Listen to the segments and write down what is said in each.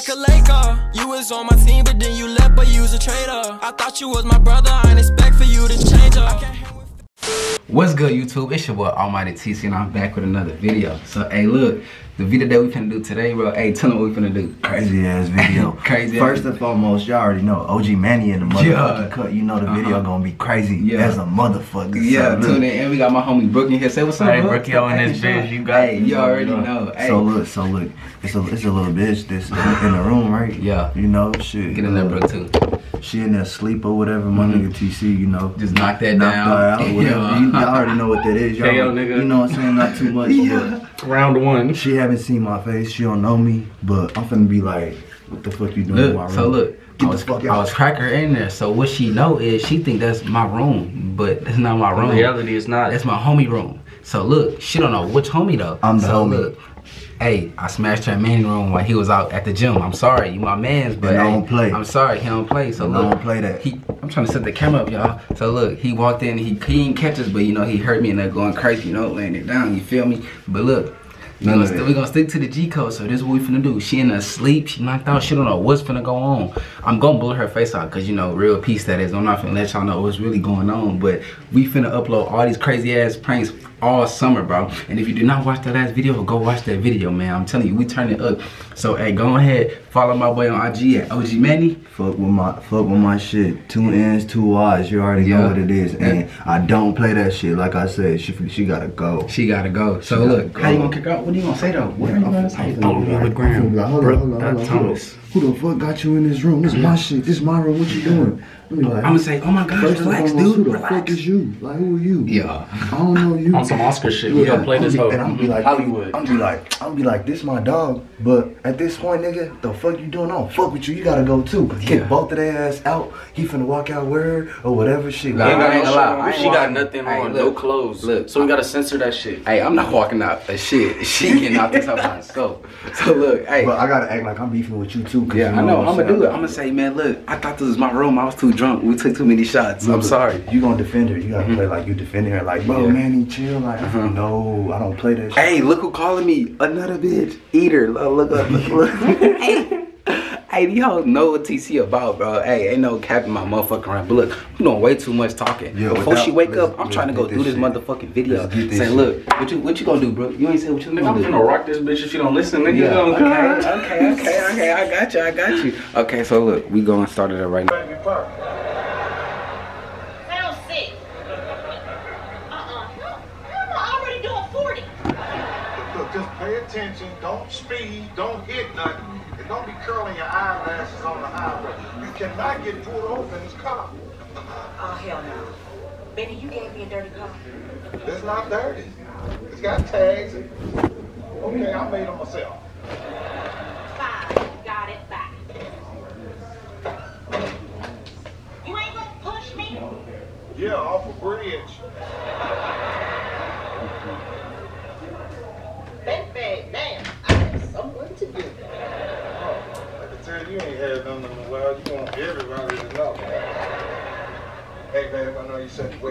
like a Laker. You was on my team, but then you left, but you was a traitor. I thought you was my brother, I ain't expect for you to change up. What's good, YouTube? It's your boy Almighty TC, and I'm back with another video. So, hey, look, the video that we finna do today, bro. Hey, tell them what we finna do. Crazy ass video. Crazy ass First and foremost, y'all already know OG Manny in the motherfucking Yeah. cut. You know the video Uh-huh. gonna be crazy Yeah. as a motherfucker. Yeah, So, tune in. And we got my homie Brooke in here. Say what's up, Hey, Brooke? Brookie on Hey, this sure. bitch, you got Hey, it. you already know. Hey, So look, so look, it's a it's a little bitch that's in the room, right? Yeah. You know, shit. get in there, uh, Brooke, too. She in there sleep or whatever, my nigga TC, you know. Just knock that knock down. her out or whatever. Yeah. You, y'all already know what that is. Y'all, KO, nigga. You know what I'm saying? Not too much, Round one. she haven't seen my face. She don't know me, but I'm finna be like, what the fuck you doing in my Look, room? so look, I Get was, the fuck I out. was cracker in there. So what she know is she think that's my room, but that's not my In room. reality, it's not. That's my homie room. So look, she don't know which homie though. I'm the so homie. look, hey, I smashed her man room while he was out at the gym. I'm sorry, you my man's, but And I hey, don't play. I'm sorry, he don't play. So And I look, don't play that. He, I'm trying to set the camera up, y'all. So look, he walked in, he, he didn't catch us, but you know he hurt me and they're going crazy, you know, laying it down. You feel me? But look. We gonna, of st- that. we gonna stick to the G code, so this is what we finna do. She in her sleep, she knocked out, she don't know what's finna go on. I'm gonna blow her face out, cause you know, real peace that is. I'm not finna let y'all know what's really going on, but we finna upload all these crazy ass pranks all summer, bro. And if you did not watch that last video, go watch that video, man. I'm telling you, we turn it up. So hey, go ahead, follow my boy on IG at OG Manny. Fuck with my fuck with my shit. Two N's, two Y's. You already Yeah. know what it is. And I don't play that shit. Like I said, she she gotta go. She gotta go. So gotta look, how you gonna kick out? What are you gonna say though? What are you gonna say? I'm gonna be like, I'm gonna be like, hold on, hold on, hold on, hold on. Thomas. Who the fuck got you in this room? This is my shit. This is my room. What you doing? I'm be like, I'm gonna say, oh my gosh, first and relax, dude, Who the fuck relax. is you? Like, who are you? Yeah. I don't know you. On some Oscar shit. We Yeah. gonna play this I'm hoe. be, and I'm be like, Hollywood. I'm be like, I'm be like, this my dog. But at this point, nigga, the fuck you doing? I don't fuck with you. You gotta go too. Kick Yeah. both of their ass out. He finna walk out with her or whatever shit. Nah, Ain't got I ain't no gonna lie, She ain't got nothing Hey, on, look, no clothes. look. so we gotta censor that shit. Hey, I'm not walking out that shit. She getting out this house myself. So look, hey. But I gotta act like I'm beefing with you too. 'cause yeah, you I know. I'm gonna do it. I'm gonna say, man, look, I thought this was my room. I was too drunk. We took too many shots. I'm sorry. You gonna defend her. You gotta play like you defending her. Like, bro, Yeah. man, he chill. Like, Uh-huh. no, I don't play that shit. Hey, look who calling me. Another bitch. Eater. Look, look, look, look. look. hey, hey, these hoes know what TC about, bro. Hey, ain't no capping my motherfucking around. But look, I'm doing way too much talking. Yeah, Before without- she wake up, I'm trying to go get do this this shit. motherfucking video. Let's this Say, shit. look, what you what you gonna do, bro? You ain't say what you Nigga, gonna I'm do. finna rock this bitch if she don't listen. Nigga, Yeah, okay, gonna okay, okay, okay, I got you, I got you. Okay, so look, we going start it right now. Pound six. Uh-uh. No, I'm already doing 40. Look, just pay attention. Don't speed. Don't hit nothing. And don't be curling your eyelashes on the highway. You cannot get pulled over in this car. Oh, hell no. Benny, you gave me a dirty car. It's not dirty. It's got tags. Okay, I made them myself. Fine. Got it back. You ain't gonna push me? Yeah, off a bridge. Baby, damn. I have someone to do. Oh, I can tell you ain't had nothing in a while. You want everybody to know. Hey, babe, I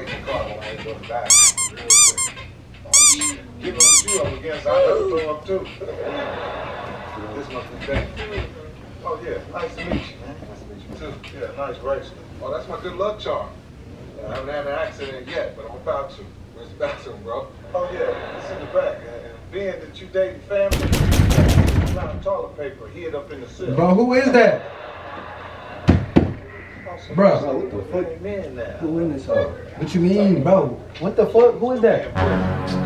Dan. Oh, yeah, nice to meet you. Nice to meet you too. Yeah, nice bracelet. Oh, that's my good luck charm. I haven't had an accident yet, but I'm about to. Where's the bathroom, bro? Oh, yeah, it's in the back. And being that you dating family, a toilet paper up in the ceiling. Bro, who is that? Bro. what the fuck you mean now? Who in this hole? What you mean, bro? What the fuck? Who is that?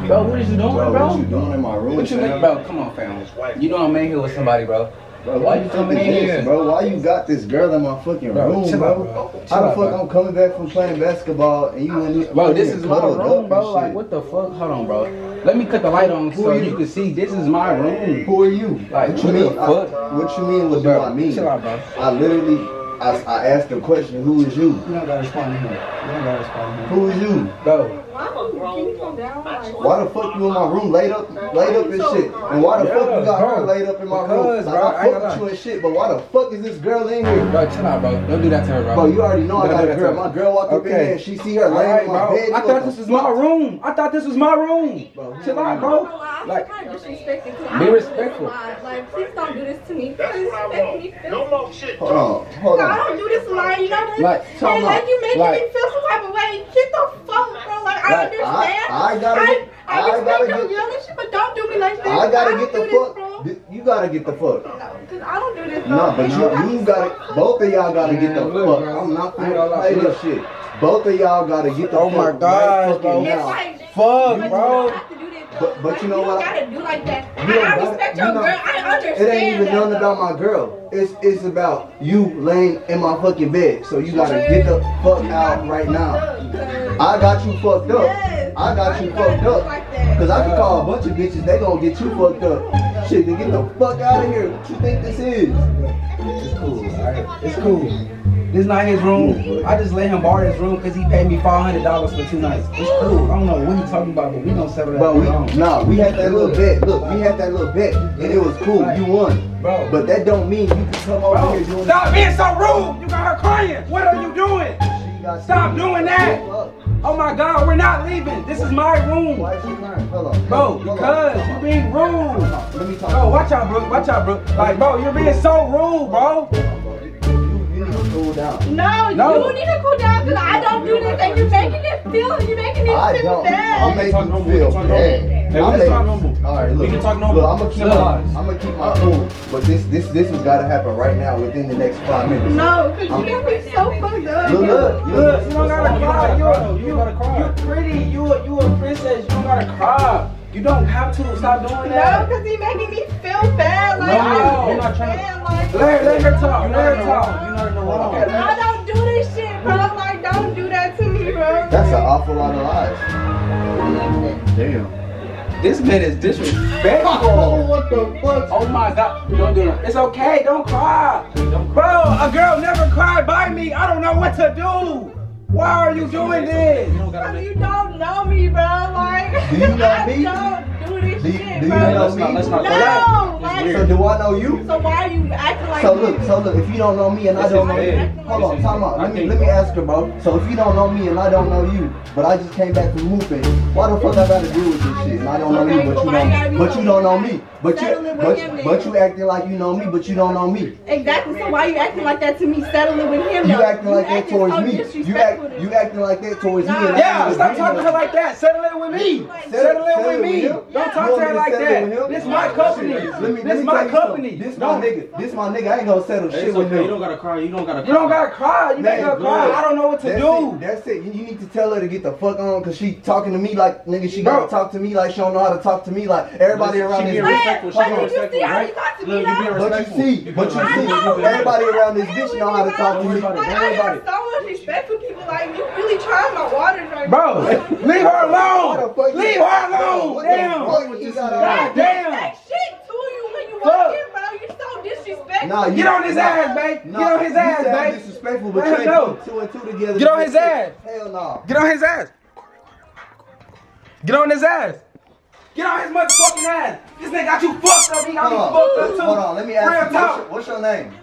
Bro, what is you doing, Bro, bro? what you doing in my room? What you mean, bro? Come on, fam. You know I'm in here with somebody, bro. Bro, Why why you you coming coming in this, here? bro? Why you got this girl in my fucking Bro, room, chill bro? bro. How the fuck bro. I'm coming back from playing basketball and you in here? Bro, this is my cuddled room, bro. Like, what the fuck? Hold on, bro. Let me cut the light on so you you? can see. This is my room. Who are you? Like, what what you mean? the I, fuck? what you mean? What do Bro, I mean? Chill out, bro. I literally, I, I asked the question, who is you? You don't gotta respond to him. You don't gotta respond to him. Who is you? Bro, Why can you calm down? Like, Why the fuck you in my room laid up, laid up and shit? And why the fuck you got her laid up in my room? Like bro, I I ain't fuck with you and shit, but why the fuck is this girl in here? Bro, chill out, bro. Don't do that to her, bro. Bro, you already know I got a girl. her. My girl walked up in Okay. here and she see her laying right, in my bro. bed. I thought this was my room. I thought this was my room. Bro, Chill out, bro. don't know Like, kind of disrespecting. 'cause Be I don't do respectful. Like, please don't do this to me. That's Please what I make me want. feel. No more shit. Hold on, hold I on. don't do this a lot, you know that? Like, time and out. like you making Like- me feel some type of way. Get the fuck, bro. Like I Like, understand. I- I gotta I, get- I, I respect gotta your get- yelling shit, but don't do me like this. I gotta don't get the do this, fuck. bro. You gotta get the fuck. No, cause I don't do this, bro. No, but you, got you got so it. Both of y'all gotta get the look, fuck. bro. I'm not I ain't gonna finna lie, play look. this shit. Both of y'all gotta get the Oh fuck. my right gosh, fucking bro. It's now. like, Fuck, but you bro. don't have to do this. But- but Like, you know you what? gotta do like that. You I, don't I gotta- respect you your know- girl. I understand It ain't even that, nothing though. about my girl. It's it's about you laying in my fucking bed. So you gotta get the fuck out right now. I got you fucked up. Yes. I got you Why you fucked do up. like? Cause I can call a bunch of bitches, they gonna get you fucked up. Shit, to get the fuck out of here. What you think this is? It's cool, alright? It's cool. This is not his room. I just let him borrow his room because he paid me five hundred dollars for two nights. It's cool. I don't know what he's talking about, but we gonna settle that But we, down. nah, we had that little bet. Look, we had that little bet, and it was cool. You won. Bro. But that don't mean you can come over here doing Stop being so rude! You got her crying! What are you doing? She got Stop doing that! Oh my god, we're not leaving! This is my room! Why is she crying? Hold on. Bro, because you being rude! Let me talk. Bro, watch out, bro. Watch out, bro. Like, bro, you're being so rude, bro. You, you need to cool down. No, No. you need to cool down because I don't do this and you're making it feel, you're making it I feel don't. bad. I'm making talk you normal, feel bad. Normal. Hey, we I'm can making- talk normal. All right, look. We can talk normal. Look, I'm gonna keep Civilized. my, I'm gonna keep my cool. But this, this, this has got to happen right now within the next five minutes. No, because you got me so fucked up. Look, look, Look, you don't gotta cry. You're, You you, don't gotta cry. you're pretty. You, a- you a princess. You don't gotta cry. You don't have to. Stop doing that. No, because he making me feel bad. Like, No, I you're not trying to- understand, Like, Let, let her talk. You're Let her talk. You're not wrong. Okay, let I don't do this shit, bro. Like, don't do that to me, bro. That's an awful lot of lies. Damn. This man is disrespectful. Oh, what the fuck? Oh my god. Don't do that. It's okay. Don't cry. Bro, a girl never cried by me. I don't know what to do. Why are you doing this? Because you don't know me, bro. Like, Do you know I me? don't do this Do you- shit, do you bro. know Let's not, let's not. No, It's So do I know you? so why are you acting like So look, so look, if you don't know me and I don't know you, hold on, time out. Let me let me ask her, bro. So if you don't know me and I don't know you, but I just came back from hooping, why the fuck I gotta deal with this shit? And I don't know you, but you know, but you don't know me. But you, but, but you acting like you know me, but you don't know me. Exactly. So why are you acting like that to me? Settling with him. You acting like that towards me. You act, you acting like that towards me. Nah. And I Yeah, stop talking to her like that. Settle it with me. Settle- Settle it with me. Don't talk to her like that. This my company. Let me, let This me my company. This my nigga. This my nigga. I ain't gonna settle shit It's with okay. him. You don't gotta cry. You don't gotta. You don't gotta cry. You make That her is cry. good. I don't know what to That's do. It. That's it. You, you need to tell her to get the fuck on because she talking to me like nigga. She gotta talk to me like she don't know how to talk to me like everybody Listen, around she this being bitch. respectful. She But being did you see respectful, how right? talk to me Look, you now? being But you respectful. see, You but you I see, know, but everybody around this bitch know how to talk to me. Don't worry. Like, I have so much respect for people. Like, you really trying my waters right Bro, now. leave her alone. What the fuck you- Leave her alone. what the Damn. fuck you gotta God damn. That shit to you when you Fuck. walk bro. You so disrespectful. Nah, you- Get on his nah, ass, babe. nah, Get on his ass, sound babe. disrespectful, but her you ain't two and two together. Get on his ass. Hell no. Get on his ass. Get on his ass. Get on his motherfucking ass. This nigga got you fucked up. He got me fucked up too. Hold on. Let me ask Real you. What's your, what's your name?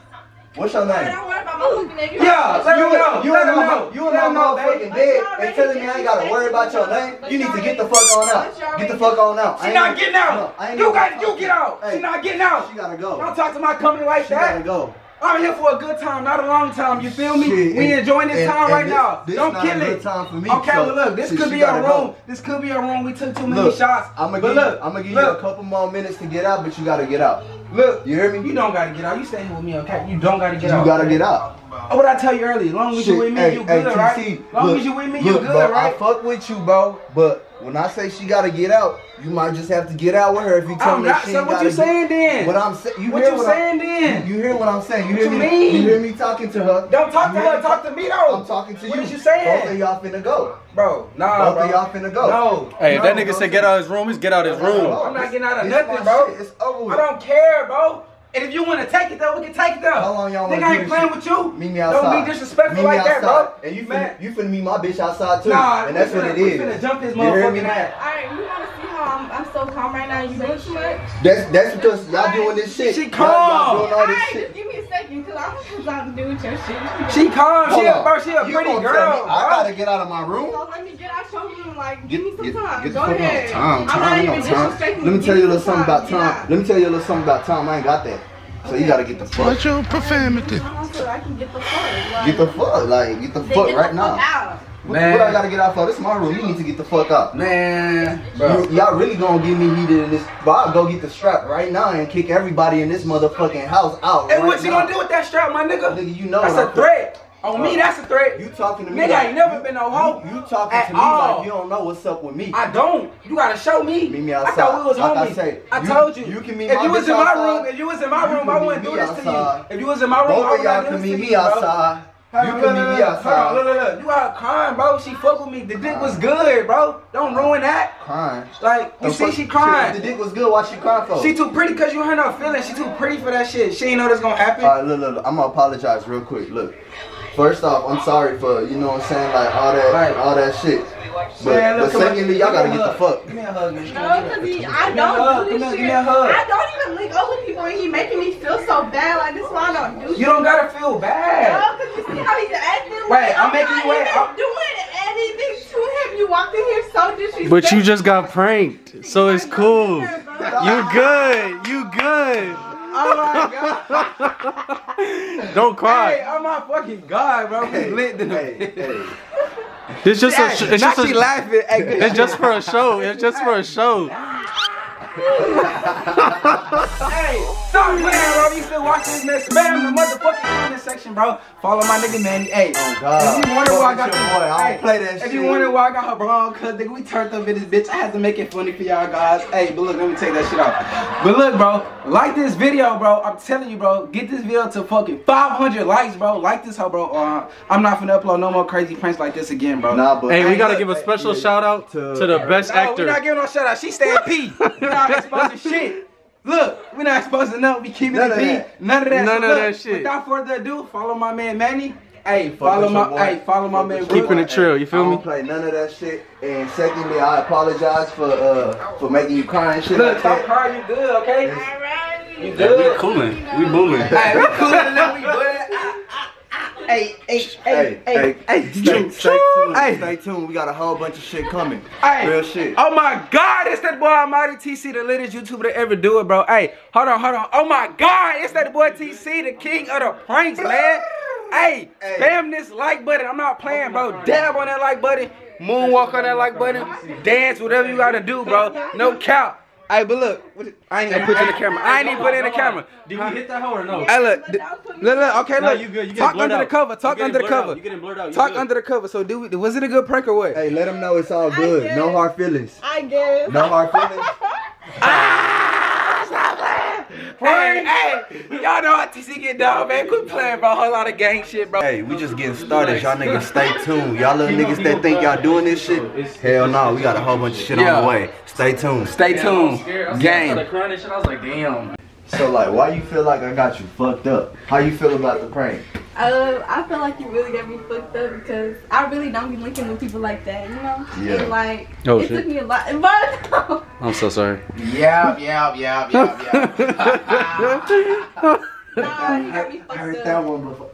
What's your name? Don't worry about my husband. nigga. You Yeah, let You, know. you Let and him my, know. you and Let my him know, motherfucking babe. dead and telling me I ain't gotta worry about your name. You need to get the fuck on out. Get the fuck on out. She ain't- not getting No, out. Ain't You got you get out. Hey, She not getting out. She gotta go. Don't talk to my company like She gotta that. go. I'm here for a good time, not a long time. You feel me? Shit, we and- enjoying this and- time and right this- now. this Don't kill it. time for me, Okay, so well look, this shit, could be our room. go. This could be our room. We took too many Look, shots. I'm gonna but give look, you, I'm gonna give look, you a couple more minutes to get out, but you gotta get out. Look, You hear me? you don't gotta get out. You stay here with me, okay? You don't gotta get You out. You gotta get out. Oh, what I tell you earlier, long as you with me, hey, you hey, good, TC, right? As long as you with me, you good, right? I fuck with you, bro, but when I say she gotta get out, you might just have to get out with her if you tell I'm me not. that she So ain't what gotta you get- saying then? What I'm saying, you What hear you what saying I'm, then? You hear what I'm saying? You What hear you me? mean? You hear me talking to her? Don't talk to You hear her. me Talk to me though. I'm talking to What you. is you saying? Both of y'all finna go. Bro, nah, Both bro. of y'all finna go. No. Hey, if that nigga bro. said get out of his room, he's get out of his room. I'm not getting out of This nothing, bro. shit. It's over I don't care, bro. And if you want to take it though, we can take it though. How long y'all Nigga, wanna I ain't playing shit? with you. Meet me outside. Don't be disrespectful Meet me like that, bro. And you finna, you finna meet my bitch outside too. Nah, and that's we what it is. it we finna jump his You hear motherfucking me? ass. Alright, you wanna see how I'm, I'm so calm right now? You doing too much? That's that's because y'all doing this shit. She calm. Y'all doing all this Alright, shit. just give me a second, cause I'm something to do with your shit. She calm. She Hold a, bro, she a You pretty gonna tell girl. me I gotta get out of my room. So let me get out your room, like, Get, give me some get, time. get Go fuck ahead. out. Time, I'm not no even time. disrespecting Let me tell you a little something about time. Let me tell you a little something about time. I ain't got that. So you gotta get the fuck. Watch your profanity. I can get the fuck. Like, Get the fuck, like get the fuck get right the now. Fuck out. What, Man. what I gotta get out for? This is my room. You need to get the fuck out. Man. You, y'all really gonna get me heated in this? But I'll go get the strap right now and kick everybody in this motherfucking house out. And right what you now. gonna do with that strap, my nigga? Nigga, you know That's what a I'm- threat. On me, that's a threat. You talking to me? Nigga, like- ain't never been no hoe. You, you talking to me all. like you don't know what's up with me. I don't. You gotta show me. Meet me outside. I outside. thought we was Like I homies. say, I you- told you. you can meet if you was in my outside. room, if you was in my room, I wouldn't do me this to you. If you was in my room, I Both of would y'all not do can this meet to me you, bro. outside. Hold You on, can look, meet me look. Hold on, outside. look, look, look. You out crying, bro. She fuck with me. The dick was good, bro. Don't ruin that. Crying. Like, you The see fuck- she Shit, crying. if the dick was good. Why she crying for? She too pretty cause you hurt her feelings. She too pretty for that shit. She ain't know this gonna happen. All right, look, look, look. I'm gonna apologize real quick. Look, first off, I'm sorry for you know what I'm saying, like all that, Right. all that shit. But, Man, look, but come on. secondly, y'all gotta Give me get a the hug. fuck. Give me a hug, man. No, cause he, I Give me a hug. don't do Give me a- shit. give me a hug. I don't even link up with people, and he making me feel so bad. Like this, is why I don't do. You don't gotta feel bad. No, cause you see how he's acting. Wait, like, I'm making not you wait. even I'm- doing anything to him. You walked in here so disrespectful. But you just got pranked, so it's cool. You good. You good. Oh my god. Don't Hey, cry. oh my fucking god, bro. We Hey, lit in hey, hey. It's just a. Hey, sh- It's now just she a. laughing. Hey, It's just for a show. It's just for a show. Hey, stop playing, bro. You still watching this mess? Spam the motherfucking comment section, bro. Follow my nigga Manny. Hey, Oh, God. if you wonder why I got this, boy. I don't hey, play that if shit. you wonder why I got her blonde, cause nigga, we turned up in this bitch. I had to make it funny for y'all guys. Hey, but look, let me take that shit off. But look, bro, like this video, bro. I'm telling you, bro, get this video to fucking 500 likes, bro. Like this hoe, bro. Uh, I'm not finna upload no more crazy pranks like this again, bro. Nah, but Hey, we gotta look, give a special yeah, shout out to- to the best No, we're not actor. giving no shout out. She staying P. We're not exposing shit. Look, we're not exposing nothing. We keeping None it of P. None of that. None So of look, that shit. Without further ado, follow my man Manny. Hey, follow my boy. hey, follow my man with Brooke. your Keeping it trill, you I feel don't me? play none of that shit. And secondly, I apologize for uh for making you cry and shit Look, like stop that. crying. You good? Okay. Alright. You We good? cooling. We booling. Hey, we cool and we good. Hey, hey, hey, hey, hey, stay, stay tuned. Hey. Stay tuned. We got a whole bunch of shit coming. Hey. Real shit. Oh my God, it's that boy Almighty TC, the latest YouTuber to ever do it, bro. Hey, hold on, hold on. Oh my God, it's that boy TC, the king of the pranks, man. Hey, Hey. spam this like button. I'm not playing, bro. Oh Dab on that like button. Moonwalk on that like button. Dance, whatever you gotta do, bro. No count. Hey, but look, what I ain't gonna put you in the camera. I ain't even put in the camera. Did we hit that hoe or no? Hey, look, th- look, look, okay, No, look. you good. You Talk blurred under the cover. Talk under the getting blurred out. cover. You getting blurred out. Talk good. under the cover. So, do we, was it a good prank or what? Hey, let them know it's all good. No hard feelings. I guess. No hard feelings. Ah! Hey, hey, y'all know how TC get down, man. Quit playing, bro. Whole lot of gang shit, bro. Hey, we just getting started. Y'all niggas stay tuned. Y'all little niggas that think y'all doing this shit, hell no. We got a whole bunch of shit Yeah. on the way. Stay tuned. Stay tuned. Gang. Gang. crying and shit. I was like, damn. So like, why you feel like I got you fucked up? How you feel about the prank? Uh, I feel like you really got me fucked up because I really don't be linking with people like that, you know? Yeah. And like, Oh, it shit. took me a lot. But I'm so sorry. Yeah, yeah, yeah, yeah, yeah. nah, you got me I heard fucked that one before.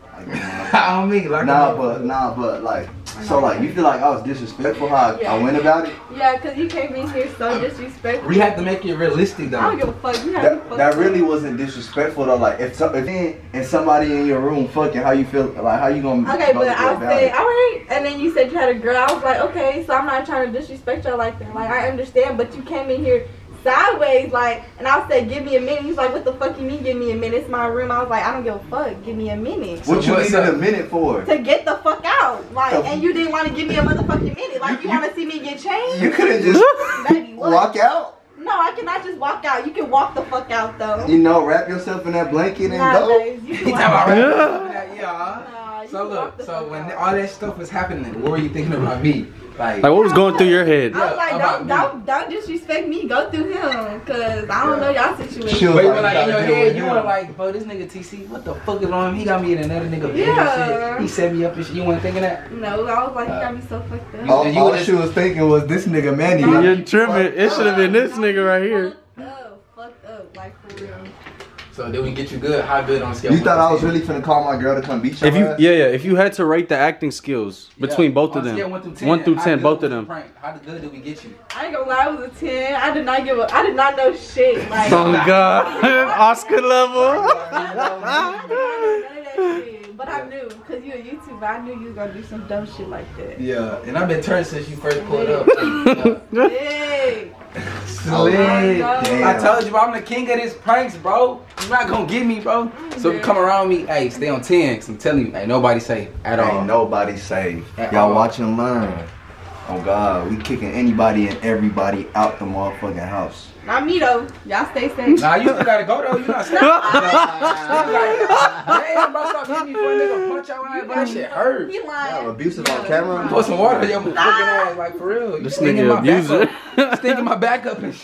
On me, like Nah, but nah, but like, so like, you feel like I was disrespectful how I- I went about it? Yeah, because you came in here so disrespectful. we have to make it realistic, though. I don't give a fuck. You have me That, fucked that really wasn't disrespectful though. Like, if some, if in, and somebody in your room fucking, how you feel? Like, how you gonna? Okay, but go I about said, it? alright. And then you said you had a girl. I was like, okay, so I'm not trying to disrespect y'all like that. Like, I understand, but you came in here sideways, like, and I said, give me a minute. He's like, what the fuck you mean, give me a minute? It's my room. I was like, I don't give a fuck. Give me a minute. What So you what's needed a minute for? To get the fuck out. Like, So- and you didn't want to give me a motherfucking minute. Like, you, You- want to see me get changed? You could have just Baby, walk out. No, I cannot just walk out. You can walk the fuck out, though. You know, wrap yourself in that blanket and Nah, go. babes, you He can talking walk about out. right? Yeah. Nah, So you walk look, so when out. all that stuff was happening, what were you thinking about me? Like, Like, what was going through your head? I was like, don't, don't, don't disrespect me. Go through him, cause I don't know y'all situation. She was But you like, were like in your head, you were like, bro, this nigga TC, what the fuck is on him? He got me in another nigga Yeah. shit. He set me up and shit. You weren't thinking that? No, I was like, you got me so fucked up. All, You all was- she was thinking was this nigga Manny. You're tripping. It should have been this nigga right here. Fucked up, fucked up, like for real. So did we get you good? How good on scale? You thought I was 10? really finna call my girl to come beat your If you, ass? yeah, yeah. If you had to rate the acting skills between Yeah. both of On scale them, one through ten, one through ten, both of them. prank? How good did we get you? I ain't gonna lie, I was a 10. I did not give a, I did not know shit. Like, Oh God, Oscar level. But I knew, cause you're a YouTuber, I knew you was gonna do some dumb shit like that. Yeah, and I've been turned since you first pulled up. Yeah. Hey, Slid. Damn. I told you, bro, I'm the king of these pranks, bro. You're not gonna get me, bro. So come around me, hey, stay on 10. Cause I'm telling you, ain't nobody safe at all. Ain't nobody safe. Y'all all. watch and learn. Oh God, we kicking anybody and everybody out the motherfucking house. Not me though. Y'all stay safe. Nah, you still gotta go though. You not safe. Damn, bro, stop hitting me for a nigga punch out ass. That shit hurt. He lying. Y'all abusive on camera. Pour some water on your fucking ass, like for real. You This nigga my back abuser. up. My back up and shit.